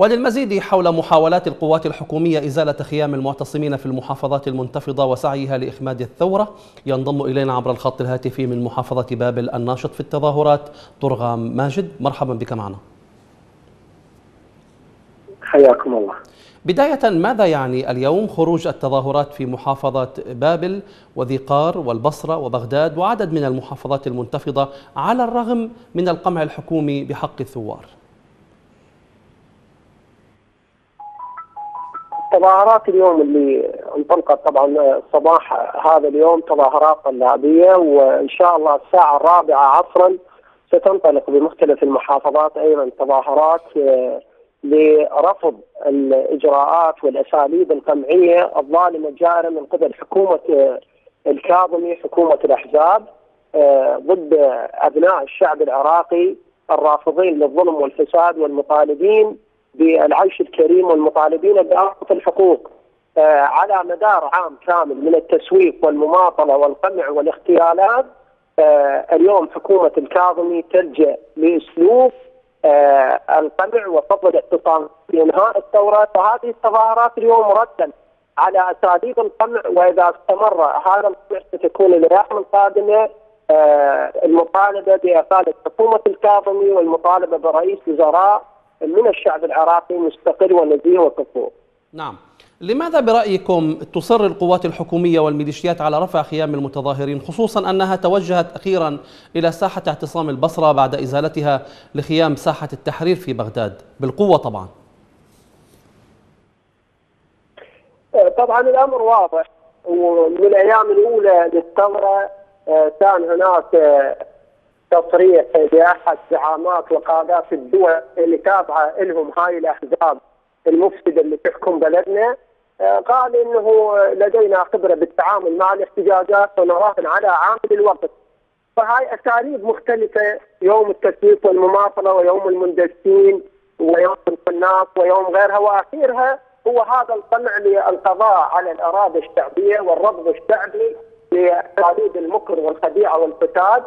وللمزيد حول محاولات القوات الحكومية إزالة خيام المعتصمين في المحافظات المنتفضة وسعيها لإخماد الثورة ينضم إلينا عبر الخط الهاتفي من محافظة بابل الناشط في التظاهرات طرغام ماجد. مرحبا بك معنا. حياكم الله. بداية ماذا يعني اليوم خروج التظاهرات في محافظة بابل وذي قار والبصرة وبغداد وعدد من المحافظات المنتفضة على الرغم من القمع الحكومي بحق الثوار؟ تظاهرات اليوم اللي انطلقت طبعا صباح هذا اليوم تظاهرات طلابيه وإن شاء الله الساعة الرابعة عصرا ستنطلق بمختلف المحافظات أيضا تظاهرات لرفض الإجراءات والأساليب القمعية الظالمة الجائره من قبل حكومة الكاظمي حكومة الأحزاب ضد أبناء الشعب العراقي الرافضين للظلم والفساد والمطالبين بالعيش الكريم والمطالبين بأبسط الحقوق على مدار عام كامل من التسويق والمماطلة والقمع والاغتيالات اليوم حكومة الكاظمي تلجأ لأسلوب القمع وفضل الاعتصام في إنهاء الثوره فهذه التظاهرات اليوم ردا على أساليب القمع وإذا استمر هذا القمع ستكون الأيام القادمة المطالبة باقاله حكومة الكاظمي والمطالبة برئيس وزراء من الشعب العراقي مستقل ونزيه وكفور. نعم. لماذا برأيكم تصر القوات الحكومية والميليشيات على رفع خيام المتظاهرين خصوصا أنها توجهت أخيرا إلى ساحة اعتصام البصرة بعد إزالتها لخيام ساحة التحرير في بغداد بالقوة طبعا طبعا الأمر واضح ومن الأيام الأولى للثورة كان هناك تصريح باحد زعامات وقادات الدول اللي تابعة لهم هاي الأحزاب المفسدة اللي تحكم بلدنا قال إنه لدينا خبرة بالتعامل مع الاحتجاجات ونراهن على عامل الوقت فهاي أساليب مختلفة يوم التسويق والمماطلة ويوم المندسين ويوم القناص ويوم غيرها وأخيرها هو هذا القمع للقضاء على الاراده الشعبية والرفض الشعبي لأساليب المكر والخديعة والفساد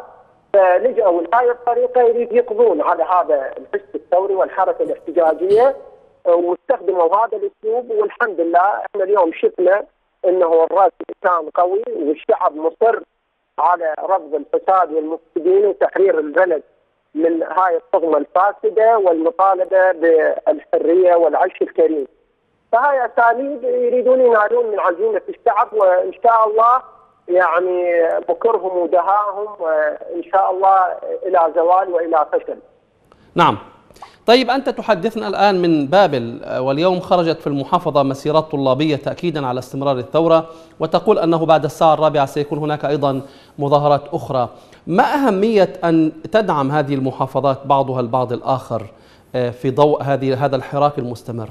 فلجأوا لهذه الطريقة يريد يقضون على هذا الحزب الثوري والحركة الاحتجاجية واستخدموا هذا الأسلوب والحمد لله إحنا اليوم شفنا إنه الرد كان قوي والشعب مصر على رفض الفساد والمفسدين وتحرير البلد من هاي الطغمه الفاسدة والمطالبة بالحرية والعيش الكريم. فهاي أساليب يريدون ينالون من عزيمة الشعب وإن شاء الله يعني بكرهم ودهاهم إن شاء الله إلى زوال وإلى فشل. نعم. طيب أنت تحدثنا الآن من بابل واليوم خرجت في المحافظة مسيرات طلابية تاكيدا على استمرار الثورة وتقول أنه بعد الساعة الرابعة سيكون هناك أيضا مظاهرات أخرى. ما أهمية أن تدعم هذه المحافظات بعضها البعض الآخر في ضوء هذه هذا الحراك المستمر؟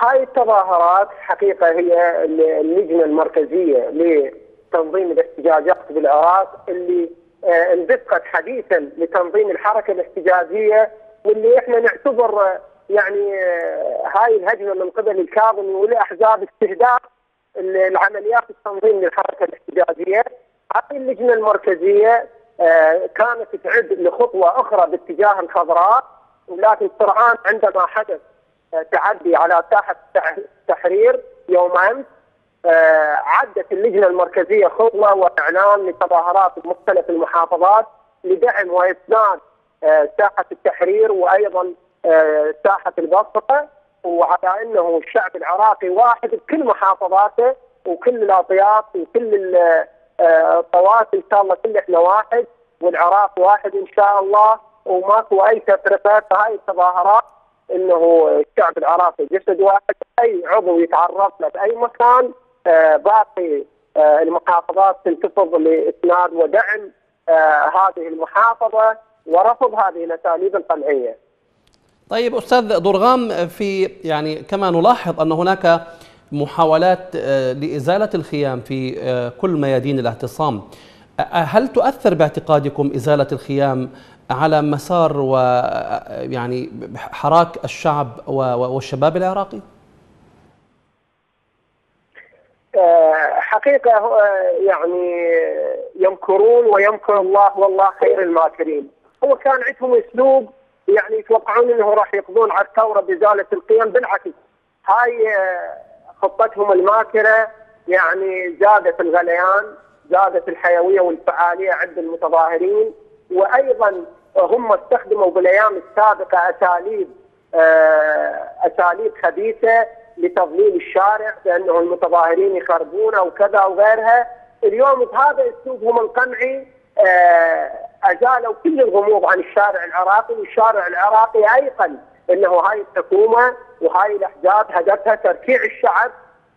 هاي التظاهرات حقيقة هي اللجنه المركزية لتنظيم الاحتجاجات بالعراق اللي انبثقت حديثا لتنظيم الحركة الاحتجاجية واللي إحنا نعتبر يعني هاي الهجمة من قبل الكاظمي والاحزاب استهداف العمليات التنظيم للحركة الاحتجاجية. هذه اللجنه المركزية كانت تعد لخطوة أخرى باتجاه الخضراء ولكن سرعان عندما حدث تعدي على ساحه التحرير يوم أمس. عدت اللجنة المركزية خطوة وإعلان لتظاهرات بمختلف المحافظات لدعم واسناد ساحة التحرير وأيضا ساحة البصرة. وعلى أنه الشعب العراقي واحد بكل محافظاته وكل الأطياف وكل الطوائف إن شاء الله كل إحنا واحد والعراق واحد إن شاء الله. وماكو أي تفرقه فهاي التظاهرات. إنه الشعب العراقي جسد واحد أي عضو يتعرض له بأي مكان آه باقي آه المحافظات تنتفض لإسناد ودعم آه هذه المحافظة ورفض هذه الأساليب القمعيه. طيب أستاذ ضرغام في يعني كما نلاحظ أن هناك محاولات لإزالة الخيام في كل ميادين الاعتصام. هل تؤثر باعتقادكم إزالة الخيام على مسار ويعني حراك الشعب والشباب العراقي؟ حقيقة يعني يمكرون ويمكر الله والله خير الماكرين. هو كان عندهم أسلوب يعني يتوقعون إنه راح يقضون على الثورة بازاله القيم. بالعكس هاي آه، خطتهم الماكرة يعني زادت الغليان زادت الحيوية والفعالية عند المتظاهرين. وأيضا هم استخدموا بالايام السابقة أساليب آه، أساليب خبيثه لتضليل الشارع بانه المتظاهرين يخربونه وكذا وغيرها. اليوم بهذا اسلوبهم القمعي آه، أزالوا كل الغموض عن الشارع العراقي والشارع العراقي أيقن إنه هاي الحكومة وهاي الأحزاب هدفها تركيع الشعب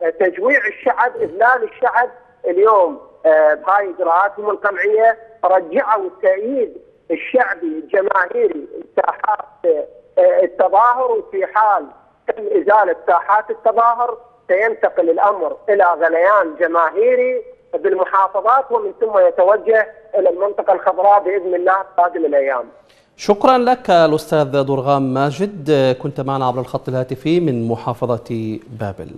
آه، تجويع الشعب إذلال الشعب. اليوم بهاي إجراءاتهم القمعية رجعوا التأييد الشعبي الجماهيري ساحات التظاهر وفي حال تم ازاله ساحات التظاهر سينتقل الأمر إلى غليان جماهيري بالمحافظات ومن ثم يتوجه إلى المنطقة الخضراء بإذن الله قادم الأيام. شكرا لك الأستاذ درغام ماجد كنت معنا عبر الخط الهاتفي من محافظة بابل.